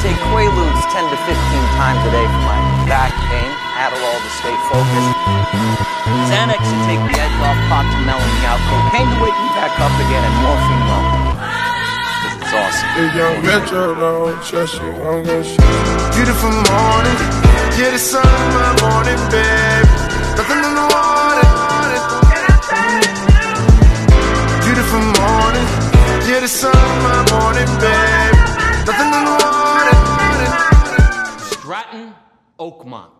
take Quaaludes 10 to 15 times a day for my back pain. Adderall to stay focused. Xanax to take the edge off, pot to mellow me out. Cocaine to wake me back up again, and morphine, well, 'cause it's awesome. If Metro don't trust you, I'm gonna shoot you. Beautiful morning, yeah, the sun in my morning, babe. Nothing in the water. Beautiful morning, yeah, the sun in my Stratton, Oakmont.